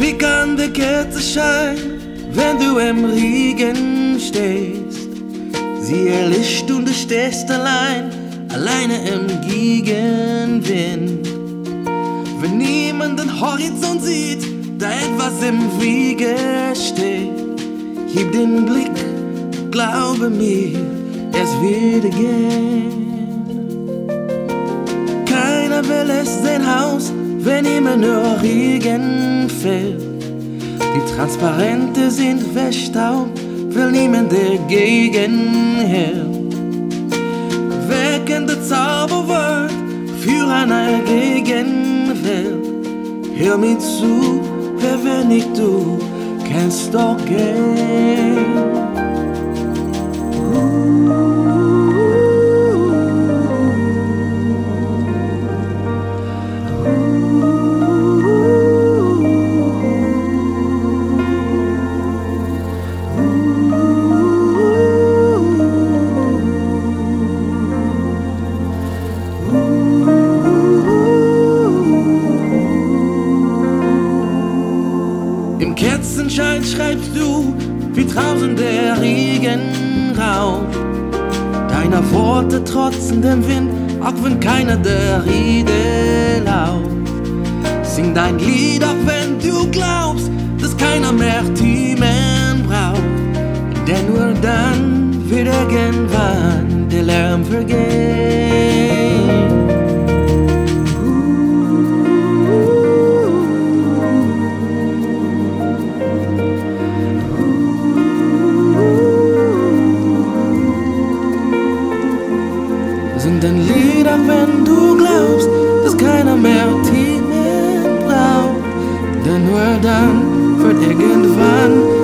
Wie kann die Kerze scheinen, wenn du im Regen stehst? Sie erlischt und du stehst allein, alleine im Gegenwind. Wenn niemand den Horizont sieht, da etwas im Wege steht, heb den Blick, glaube mir, es wird gehen. Keiner will es sein Haus, wenn immer nur Regen fällt. Die Transparente sind verstaubt, will niemand dagegen kennt das Zauberwort für eine Gegenwelt? Hör mir zu, wer wenn nicht du, kennst doch gehen. Im Kerzenschein schreibst du, wie draußen der Regen raucht. Deiner Worte trotzen dem Wind, auch wenn keiner der Rede lauft. Sing dein Lied, auch wenn du glaubst, dass keiner mehr Themen braucht. Denn nur dann wird irgendwann der Lärm vergehen. Sind ein Lieder, wenn du glaubst, dass keiner mehr Themen braucht. Denn nur dann wird irgendwann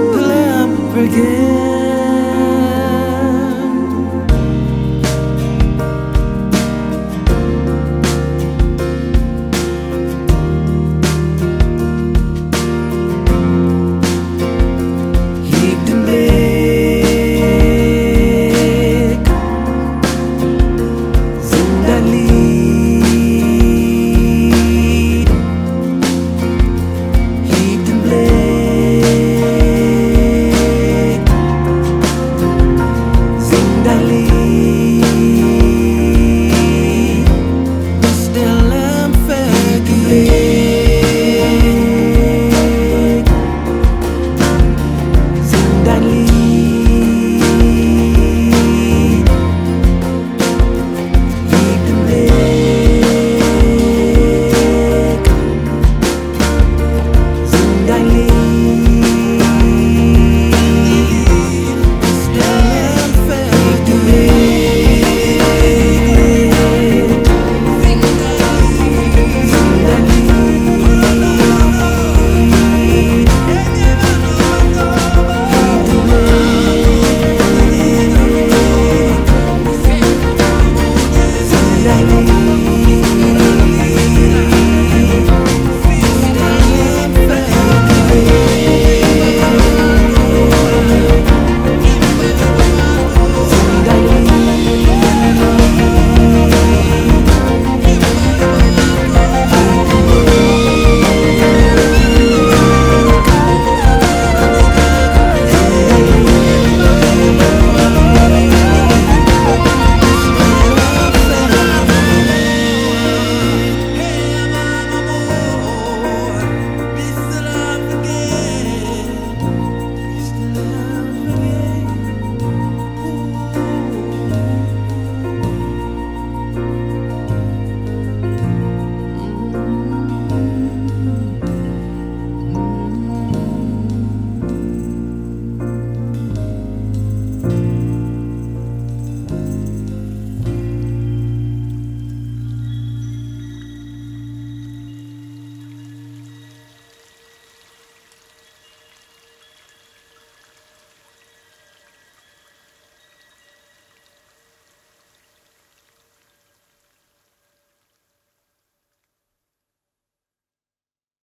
sing